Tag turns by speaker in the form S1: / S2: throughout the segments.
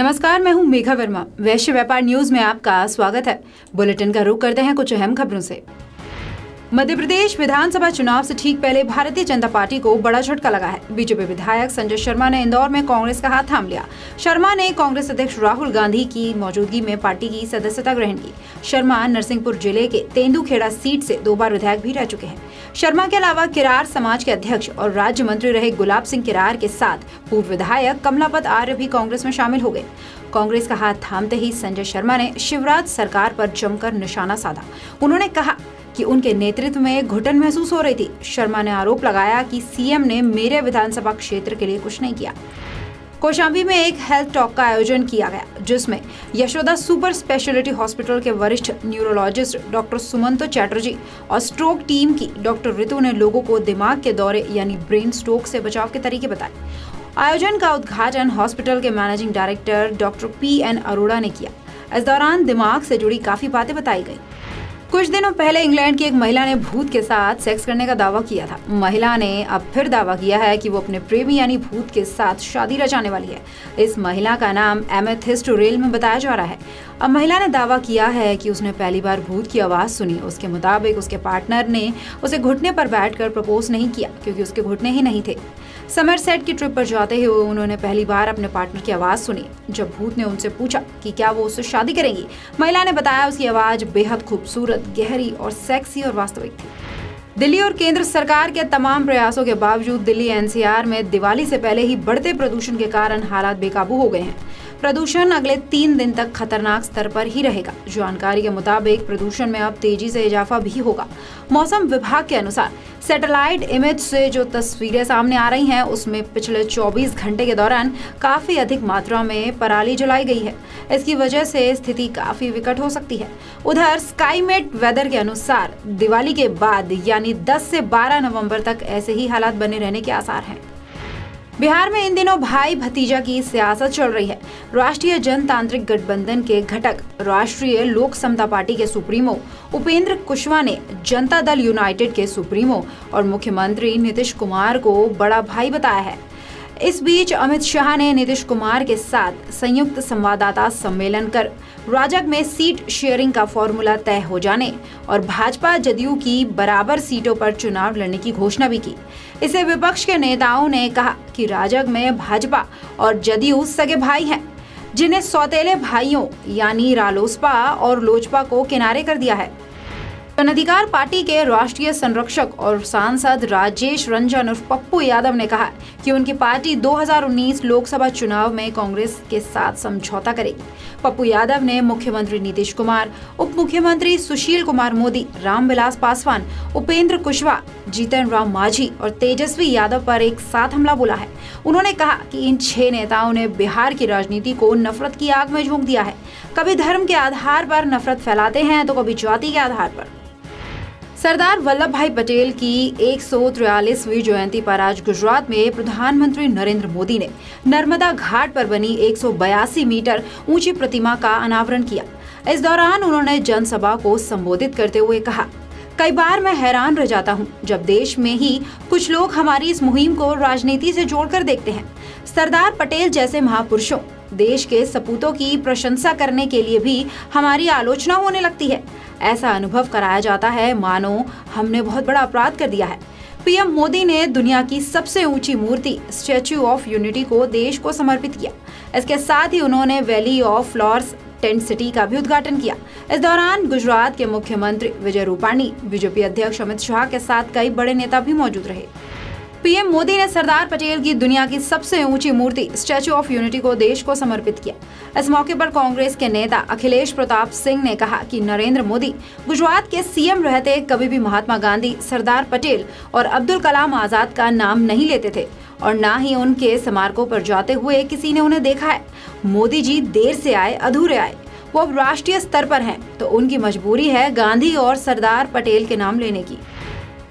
S1: नमस्कार मैं हूं मेघा वर्मा वैश्य व्यापार न्यूज में आपका स्वागत है बुलेटिन का रुख करते हैं कुछ अहम खबरों से मध्य प्रदेश विधानसभा चुनाव से ठीक पहले भारतीय जनता पार्टी को बड़ा झटका लगा है बीजेपी विधायक संजय शर्मा ने इंदौर में कांग्रेस का हाथ थाम लिया शर्मा ने कांग्रेस अध्यक्ष राहुल गांधी की मौजूदगी में पार्टी की सदस्यता ग्रहण की शर्मा नरसिंहपुर जिले के तेंदुखेड़ा सीट से दो बार विधायक भी रह चुके हैं शर्मा के अलावा किरार समाज के अध्यक्ष और राज्य मंत्री रहे गुलाब सिंह किरार के साथ पूर्व विधायक कमलापत आर्य भी कांग्रेस में शामिल हो गए कांग्रेस का हाथ थामते ही संजय शर्मा ने शिवराज सरकार पर जमकर निशाना साधा उन्होंने कहा कि उनके नेतृत्व में घुटन महसूस हो रही थी शर्मा ने आरोप लगाया कि सीएम ने मेरे विधानसभा क्षेत्र के लिए कुछ नहीं किया कोशाम्बी में एक हेल्थ टॉक का आयोजन किया गया जिसमें यशोदा सुपर स्पेशलिटी हॉस्पिटल के वरिष्ठ न्यूरोलॉजिस्ट डॉक्टर सुमंतो चैटर्जी और स्ट्रोक टीम की डॉक्टर रितु ने लोगों को दिमाग के दौरे यानी ब्रेन स्ट्रोक से बचाव के तरीके बताए आयोजन का उद्घाटन हॉस्पिटल के managing director doctor P N Arora ने किया इस दौरान दिमाग से जुड़ी काफी बातें बताई गई कुछ दिनों पहले इंग्लैंड की एक महिला ने भूत के साथ सेक्स करने का दावा किया था महिला ने अब फिर दावा किया है कि वो अपने प्रेमी यानी भूत के साथ शादी रचाने वाली है इस महिला का नाम एमेथिस्ट रेल में बताया जा रहा है अब महिला ने दावा किया है कि उसने पहली बार भूत की आवाज़ सुनी उसके मुताबिक उसके पार्टनर ने उसे घुटने पर बैठकर प्रपोज नहीं किया क्योंकि उसके घुटने ही नहीं थे समर सेट की ट्रिप पर जाते हुए उन्होंने पहली बार अपने पार्टनर की आवाज़ सुनी जब भूत ने उनसे पूछा कि क्या वो उससे शादी करेंगी महिला ने बताया उसकी आवाज़ बेहद खूबसूरत गहरी और सेक्सी और वास्तविक थी दिल्ली और केंद्र सरकार के तमाम प्रयासों के बावजूद दिल्ली एनसीआर में दिवाली से पहले ही बढ़ते प्रदूषण के कारण हालात बेकाबू हो गए हैं प्रदूषण अगले तीन दिन तक खतरनाक स्तर पर ही रहेगा जानकारी के मुताबिक प्रदूषण में अब तेजी से इजाफा भी होगा मौसम विभाग के अनुसार सैटेलाइट इमेज से जो तस्वीरें सामने आ रही हैं उसमें पिछले 24 घंटे के दौरान काफी अधिक मात्रा में पराली जलाई गई है इसकी वजह से स्थिति काफी विकट हो सकती है उधर स्काईमेट वेदर के अनुसार दिवाली के बाद यानी 10 से 12 नवंबर तक ऐसे ही हालात बने रहने के आसार हैं बिहार में इन दिनों भाई भतीजा की सियासत चल रही है राष्ट्रीय जनतांत्रिक गठबंधन के घटक राष्ट्रीय लोक समता पार्टी के सुप्रीमो उपेंद्र कुशवाहा ने जनता दल यूनाइटेड के सुप्रीमो और मुख्यमंत्री नीतीश कुमार को बड़ा भाई बताया है इस बीच अमित शाह ने नीतीश कुमार के साथ संयुक्त संवाददाता सम्मेलन कर राजग में सीट शेयरिंग का फॉर्मूला तय हो जाने और भाजपा जदयू की बराबर सीटों पर चुनाव लड़ने की घोषणा भी की इसे विपक्ष के नेताओं ने कहा कि राजग में भाजपा और जदयू सगे भाई हैं जिन्हें सौतेले भाइयों यानी रालोसपा और लोजपा को किनारे कर दिया है जन अधिकार पार्टी के राष्ट्रीय संरक्षक और सांसद राजेश रंजन उर्फ पप्पू यादव ने कहा कि उनकी पार्टी 2019 लोकसभा चुनाव में कांग्रेस के साथ समझौता करेगी पप्पू यादव ने मुख्यमंत्री नीतीश कुमार उप मुख्यमंत्री सुशील कुमार मोदी रामविलास पासवान उपेंद्र कुशवाहा जीतन राम मांझी और तेजस्वी यादव पर एक साथ हमला बोला है उन्होंने कहा कि इन छह नेताओं ने बिहार की राजनीति को नफरत की आग में झोंक दिया है कभी धर्म के आधार पर नफरत फैलाते हैं तो कभी जाति के आधार पर सरदार वल्लभ भाई पटेल की एक जयंती पर आज गुजरात में प्रधानमंत्री नरेंद्र मोदी ने नर्मदा घाट पर बनी एक मीटर ऊंची प्रतिमा का अनावरण किया इस दौरान उन्होंने जनसभा को संबोधित करते हुए कहा कई बार मैं हैरान रह जाता हूं जब देश में ही कुछ लोग हमारी इस मुहिम को राजनीति से जोड़कर देखते हैं सरदार पटेल जैसे महापुरुषों देश के सपूतों की प्रशंसा करने के लिए भी हमारी आलोचना होने लगती है ऐसा अनुभव कराया जाता है मानो हमने बहुत बड़ा अपराध कर दिया है पीएम मोदी ने दुनिया की सबसे ऊंची मूर्ति स्टेच्यू ऑफ यूनिटी को देश को समर्पित किया इसके साथ ही उन्होंने valley of flowers tent city का भी उद्घाटन किया इस दौरान गुजरात के मुख्यमंत्री विजय रूपाणी बीजेपी अध्यक्ष अमित शाह के साथ कई बड़े नेता भी मौजूद रहे पीएम मोदी ने सरदार पटेल की दुनिया की सबसे ऊंची मूर्ति स्टैचू ऑफ यूनिटी को देश को समर्पित किया इस मौके पर कांग्रेस के नेता अखिलेश प्रताप सिंह ने कहा कि नरेंद्र मोदी गुजरात के सीएम रहते कभी भी महात्मा गांधी सरदार पटेल और अब्दुल कलाम आजाद का नाम नहीं लेते थे और ना ही उनके स्मारकों पर जाते हुए किसी ने उन्हें देखा है मोदी जी देर से आए अधूरे आए वो अब राष्ट्रीय स्तर पर हैं तो उनकी मजबूरी है गांधी और सरदार पटेल के नाम लेने की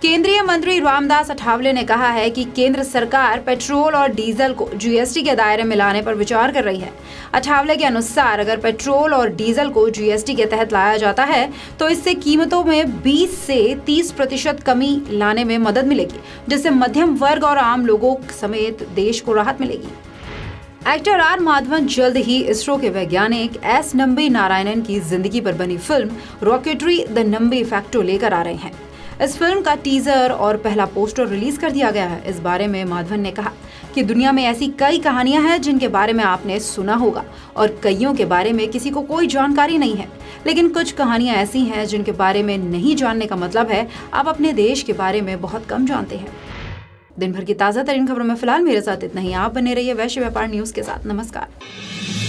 S1: केंद्रीय मंत्री रामदास अठावले ने कहा है कि केंद्र सरकार पेट्रोल और डीजल को जीएसटी के दायरे में लाने पर विचार कर रही है अठावले के अनुसार अगर पेट्रोल और डीजल को जीएसटी के तहत लाया जाता है तो इससे कीमतों में 20 से 30 प्रतिशत कमी लाने में मदद मिलेगी जिससे मध्यम वर्ग और आम लोगों समेत देश को राहत मिलेगी एक्टर आर माधवन जल्द ही इसरो के वैज्ञानिक एस नंबी नारायणन की जिंदगी पर बनी film rocketry the Nambi effect लेकर आ रहे हैं इस फिल्म का टीजर और पहला पोस्टर रिलीज कर दिया गया है इस बारे में माधवन ने कहा कि दुनिया में ऐसी कई कहानियां हैं जिनके बारे में आपने सुना होगा और कईयों के बारे में किसी को कोई जानकारी नहीं है लेकिन कुछ कहानियां ऐसी हैं जिनके बारे में नहीं जानने का मतलब है आप अपने देश के बारे में बहुत कम जानते हैं दिन भर की ताज़ा तरीन खबरों में फिलहाल मेरे साथ इतना ही आप बने रहिए वैश्य व्यापार न्यूज़ के साथ नमस्कार